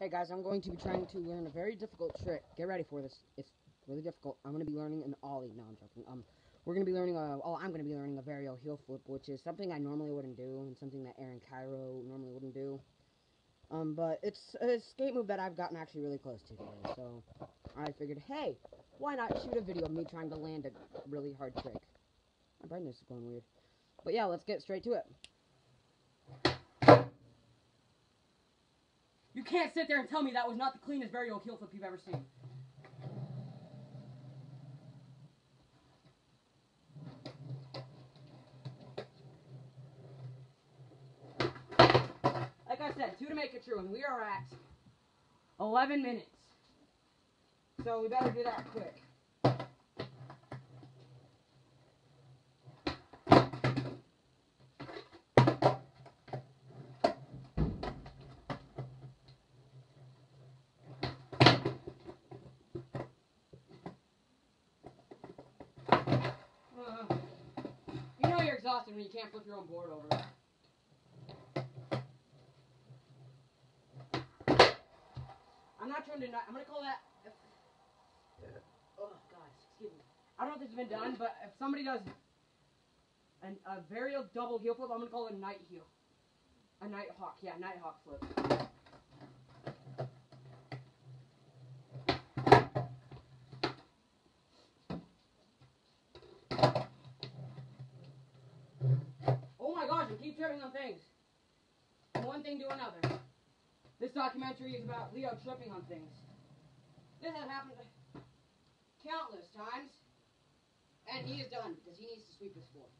Hey guys, I'm going to be trying to learn a very difficult trick. Get ready for this. It's really difficult. I'm going to be learning an ollie. No, I'm joking. Um, we're going to be learning a, oh, I'm going to be learning a varial heel flip, which is something I normally wouldn't do, and something that Aaron Kyro normally wouldn't do. Um, but it's a skate move that I've gotten actually really close to today, so I figured, hey, why not shoot a video of me trying to land a really hard trick? My brightness is going weird. But yeah, let's get straight to it. You can't sit there and tell me that was not the cleanest varial heel flip you've ever seen. Like I said, two to make it true, and we are at 11 minutes. So we better do that quick. Exhausted when you can't flip your own board over. I'm not trying to. I'm gonna call that. Oh, guys, excuse me. I don't know if this has been done, but if somebody does an, a varial double heel flip, I'm gonna call it a night heel. A night hawk, yeah, night hawk flip. Oh my gosh, I keep tripping on things. From one thing to another. This documentary is about Leo tripping on things. This has happened countless times. And he is done because he needs to sweep his floor.